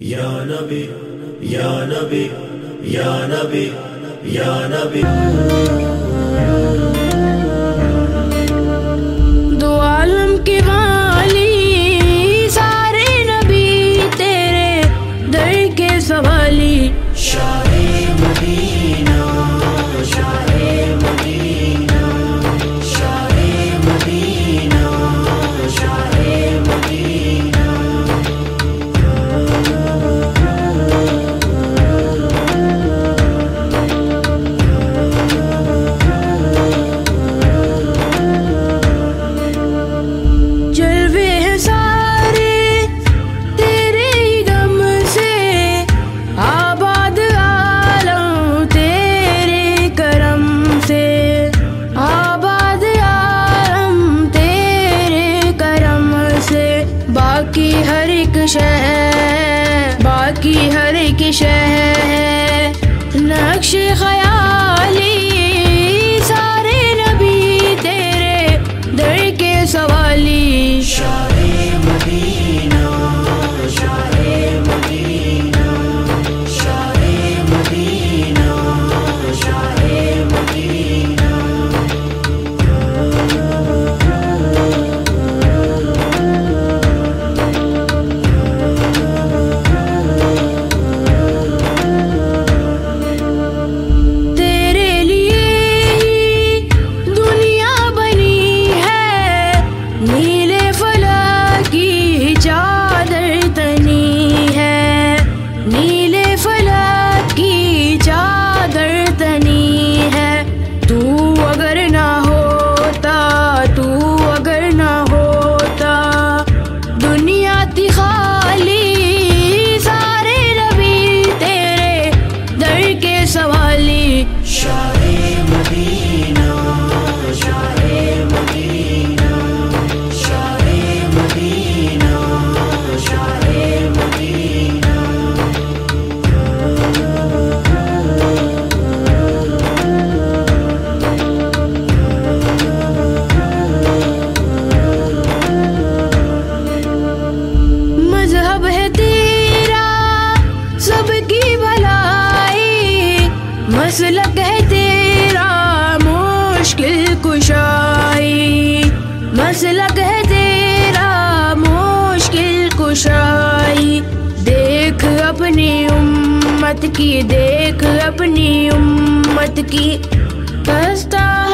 Ya Nabi, Ya Nabi, Ya Nabi, Ya Nabi. बाकी हर एक शह बाकी हर एक शह नक्श कुशाई मसलक है तेरा मुश्किल कुशाई देख अपनी उम्मत की, देख अपनी उम्मत की। कस्ता